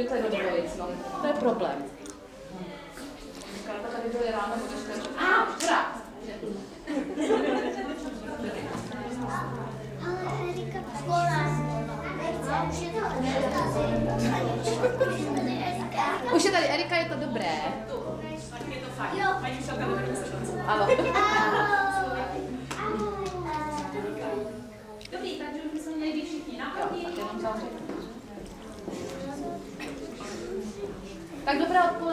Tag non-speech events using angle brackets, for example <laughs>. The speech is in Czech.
Obvykle do no. To je problém. Karta tady byly ráno, protože... A, včera! Ale Erika škola. Už je to Už je tady Erika. Je to dobré. Jo. Ano. <laughs> Dobrý, takže už jsme být všichni na Jo, tak jenom tá Tak dobrá odpoledne.